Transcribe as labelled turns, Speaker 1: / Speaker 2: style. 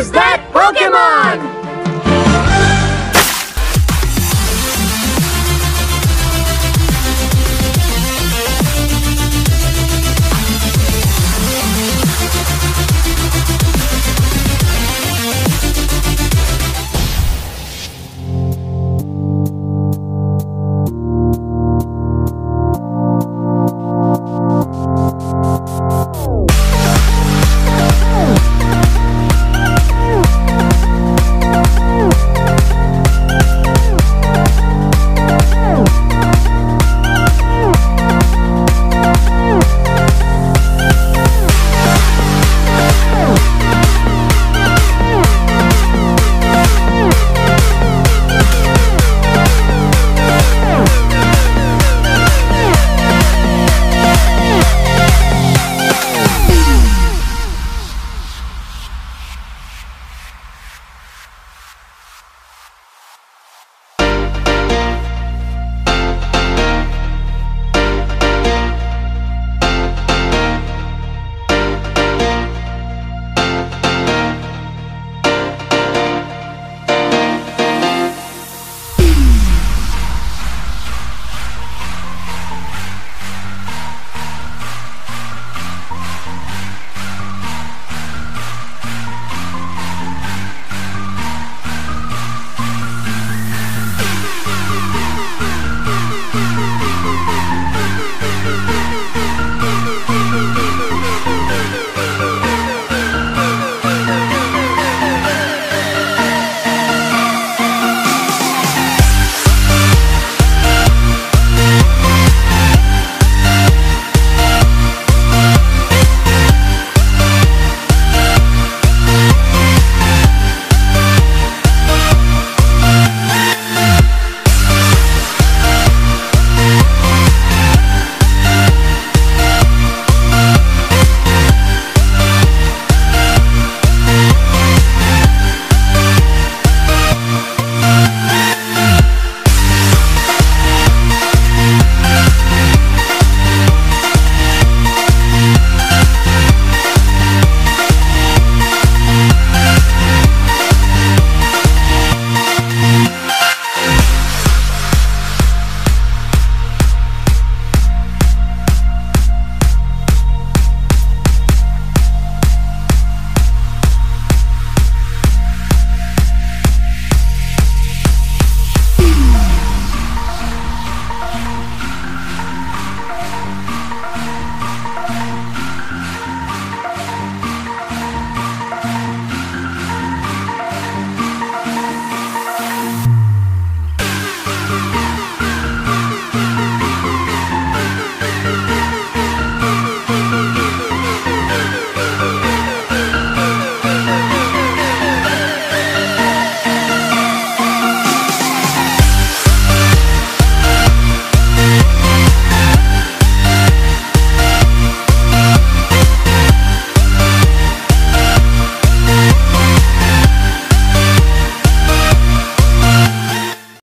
Speaker 1: Who's that Pokemon?